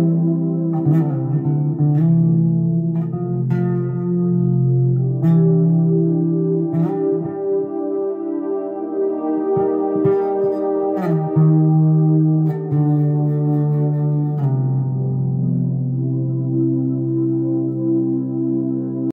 Música